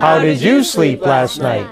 How did you sleep last night?